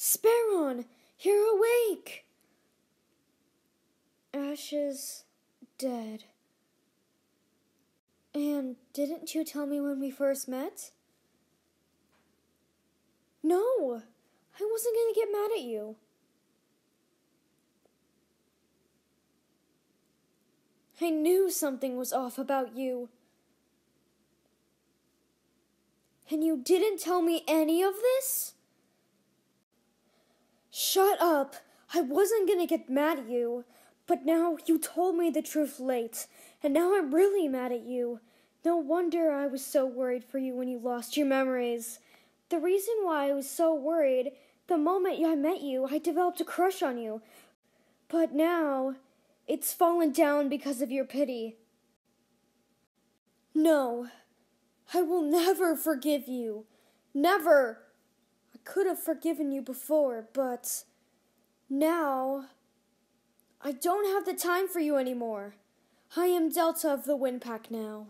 Speron, you're awake! Ash is dead. And didn't you tell me when we first met? No, I wasn't going to get mad at you. I knew something was off about you. And you didn't tell me any of this? Shut up! I wasn't gonna get mad at you, but now you told me the truth late, and now I'm really mad at you. No wonder I was so worried for you when you lost your memories. The reason why I was so worried, the moment I met you, I developed a crush on you. But now, it's fallen down because of your pity. No, I will never forgive you. Never. Could have forgiven you before, but now I don't have the time for you anymore. I am Delta of the Wind Pack now.